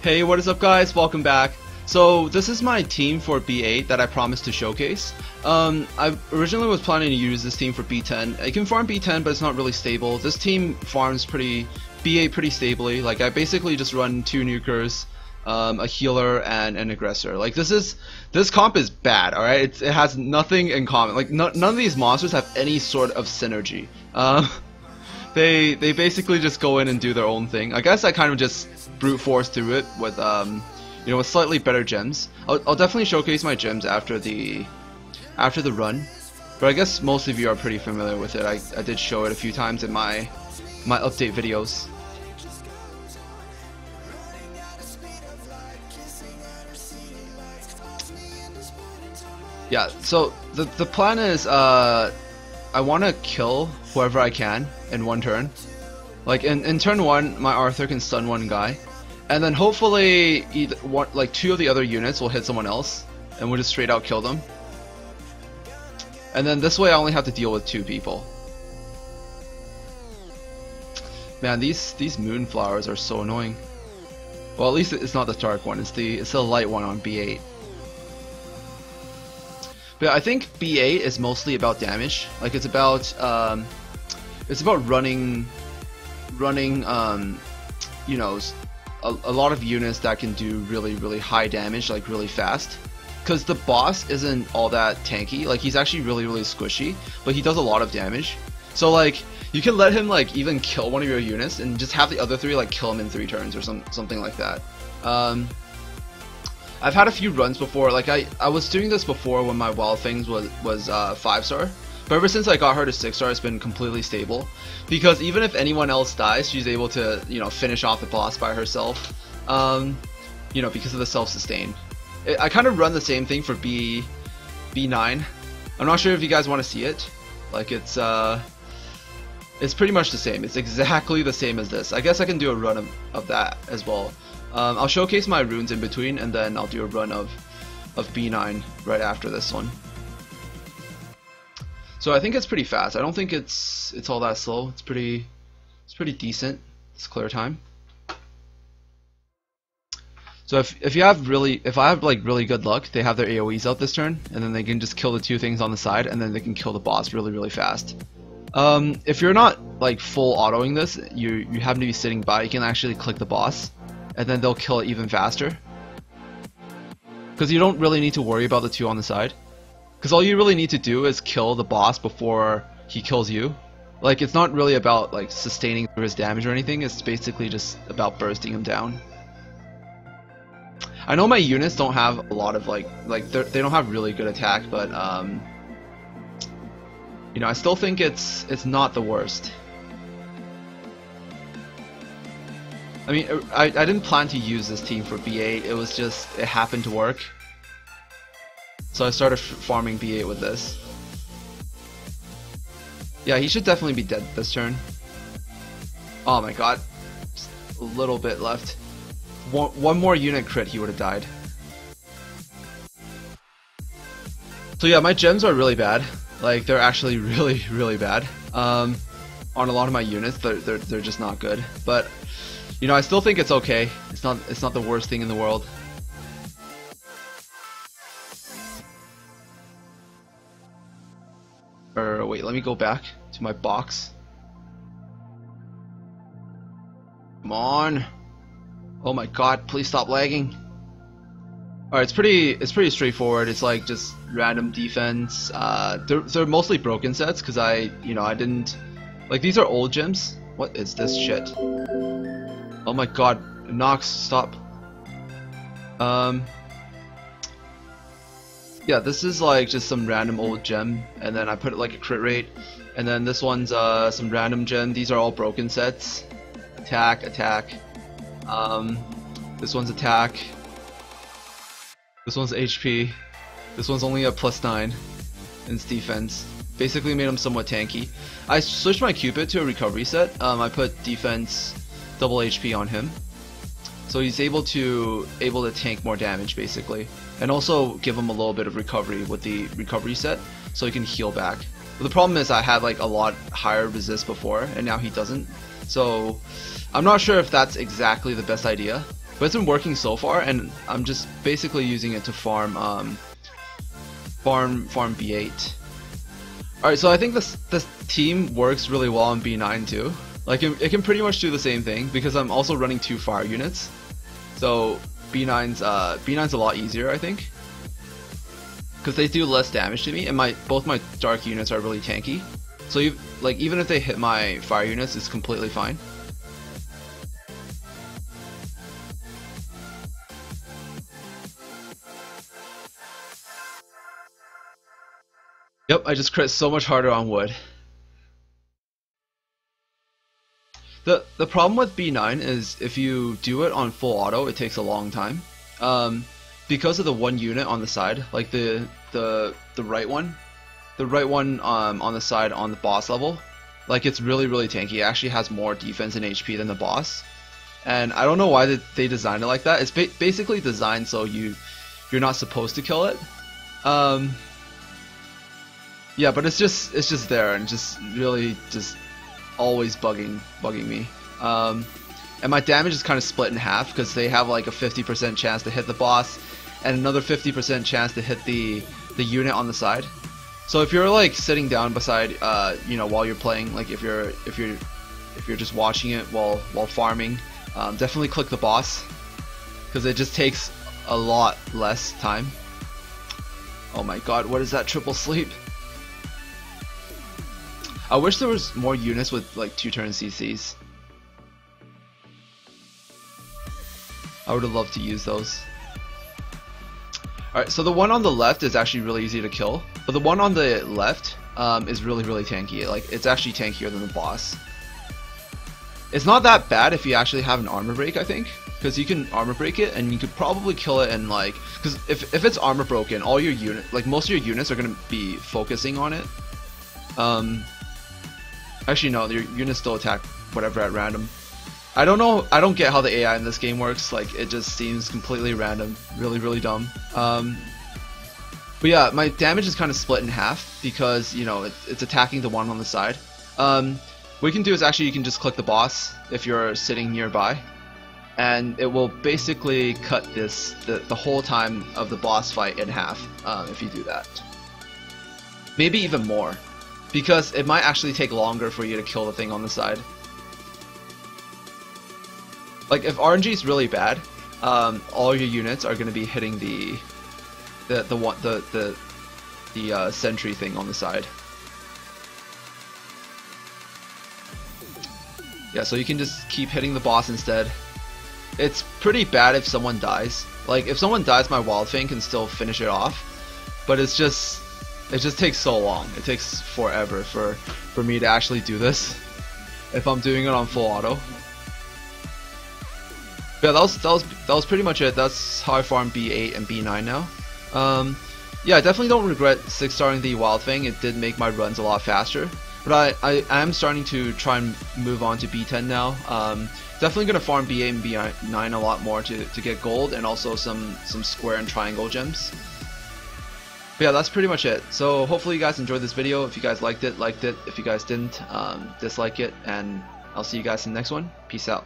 Hey, what is up guys? Welcome back. So this is my team for B8 that I promised to showcase. Um, I originally was planning to use this team for B10. It can farm B10 but it's not really stable. This team farms pretty B8 pretty stably. Like I basically just run two nukers, um, a healer and an aggressor. Like this is this comp is bad. All right, it has nothing in common. Like no, none of these monsters have any sort of synergy. Um, they they basically just go in and do their own thing. I guess I kind of just brute force through it with um, you know, with slightly better gems. I'll, I'll definitely showcase my gems after the after the run, but I guess most of you are pretty familiar with it. I, I did show it a few times in my my update videos. Yeah, so the the plan is uh I want to kill whoever I can in one turn. Like in, in turn one, my Arthur can stun one guy, and then hopefully either one, like two of the other units will hit someone else, and we'll just straight out kill them. And then this way I only have to deal with two people. Man, these these moonflowers are so annoying. Well, at least it's not the dark one. It's the it's the light one on B8. But I think B8 is mostly about damage. Like it's about um, it's about running, running, um, you know, a, a lot of units that can do really really high damage like really fast. Because the boss isn't all that tanky. Like he's actually really really squishy, but he does a lot of damage. So like you can let him like even kill one of your units and just have the other three like kill him in three turns or some something like that. Um, I've had a few runs before. Like I, I was doing this before when my Wild Things was was uh, five star. But ever since I got her to six star, it's been completely stable. Because even if anyone else dies, she's able to you know finish off the boss by herself. Um, you know because of the self sustain. I kind of run the same thing for B, B9. I'm not sure if you guys want to see it. Like it's uh, it's pretty much the same. It's exactly the same as this. I guess I can do a run of, of that as well. Um, I'll showcase my runes in between, and then I'll do a run of of B9 right after this one. So I think it's pretty fast. I don't think it's it's all that slow. It's pretty it's pretty decent. It's clear time. So if if you have really if I have like really good luck, they have their AoEs out this turn, and then they can just kill the two things on the side, and then they can kill the boss really really fast. Um, if you're not like full autoing this, you you happen to be sitting by, you can actually click the boss, and then they'll kill it even faster. Because you don't really need to worry about the two on the side. Because all you really need to do is kill the boss before he kills you. Like, it's not really about, like, sustaining his damage or anything, it's basically just about bursting him down. I know my units don't have a lot of, like, like they don't have really good attack, but, um, you know, I still think it's it's not the worst. I mean, I, I didn't plan to use this team for B8, it was just, it happened to work. So I started farming B8 with this. Yeah, he should definitely be dead this turn. Oh my god. Just a little bit left. One, one more unit crit, he would have died. So yeah, my gems are really bad. Like, they're actually really, really bad. Um, on a lot of my units, they're, they're, they're just not good. But you know, I still think it's okay. It's not it's not the worst thing in the world. Or wait, let me go back to my box. Come on. Oh my god, please stop lagging. Alright, it's pretty it's pretty straightforward. It's like just random defense. Uh, they're, they're mostly broken sets because I, you know, I didn't... Like, these are old gems. What is this shit? Oh my god, Nox, stop. Um, yeah, this is like just some random old gem, and then I put like a crit rate, and then this one's uh, some random gem. These are all broken sets. Attack, attack. Um, this one's attack. This one's HP. This one's only a plus 9 in its defense. Basically made him somewhat tanky. I switched my Cupid to a recovery set. Um, I put defense double HP on him. So he's able to able to tank more damage basically, and also give him a little bit of recovery with the recovery set, so he can heal back. But the problem is I had like a lot higher resist before, and now he doesn't. So I'm not sure if that's exactly the best idea. but it's been working so far, and I'm just basically using it to farm um, farm farm B8. All right, so I think this this team works really well on B9 too. Like it, it can pretty much do the same thing because I'm also running two fire units. So B9's uh, B9's a lot easier, I think, because they do less damage to me, and my both my dark units are really tanky. So you like even if they hit my fire units, it's completely fine. Yep, I just crit so much harder on wood. The the problem with B9 is if you do it on full auto, it takes a long time. Um, because of the one unit on the side, like the the the right one, the right one um, on the side on the boss level, like it's really really tanky. It actually has more defense and HP than the boss, and I don't know why they, designed it like that. It's ba basically designed so you you're not supposed to kill it. Um, yeah, but it's just it's just there and just really just always bugging bugging me. Um, and my damage is kind of split in half because they have like a 50% chance to hit the boss and another 50% chance to hit the the unit on the side. So if you're like sitting down beside uh, you know while you're playing like if you're if you're if you're just watching it while while farming, um, definitely click the boss because it just takes a lot less time. Oh my god, what is that triple sleep? I wish there was more units with like two turn CCs. I would have loved to use those. Alright, so the one on the left is actually really easy to kill, but the one on the left um, is really, really tanky. Like, it's actually tankier than the boss. It's not that bad if you actually have an armor break, I think, because you can armor break it and you could probably kill it and like, because if, if it's armor broken, all your unit, like most of your units are going to be focusing on it. Um, Actually, no, your units still attack whatever at random. I don't know, I don't get how the AI in this game works, like, it just seems completely random. Really, really dumb. Um, but yeah, my damage is kind of split in half, because, you know, it, it's attacking the one on the side. Um, what you can do is actually you can just click the boss if you're sitting nearby, and it will basically cut this, the, the whole time of the boss fight in half, um, if you do that. Maybe even more. Because it might actually take longer for you to kill the thing on the side. Like, if RNG is really bad, um, all your units are going to be hitting the the the one the the the uh, sentry thing on the side. Yeah, so you can just keep hitting the boss instead. It's pretty bad if someone dies. Like, if someone dies, my Wild Fang can still finish it off. But it's just it just takes so long. It takes forever for for me to actually do this. If I'm doing it on full auto. Yeah, that was that was that was pretty much it. That's how I farm B8 and B9 now. Um, yeah, I definitely don't regret six starring the Wild Thing. It did make my runs a lot faster. But I, I am starting to try and move on to B10 now. Um, definitely gonna farm B8 and B9 a lot more to, to get gold and also some some square and triangle gems. But yeah, that's pretty much it. So hopefully you guys enjoyed this video. If you guys liked it, liked it. If you guys didn't, um, dislike it. And I'll see you guys in the next one. Peace out.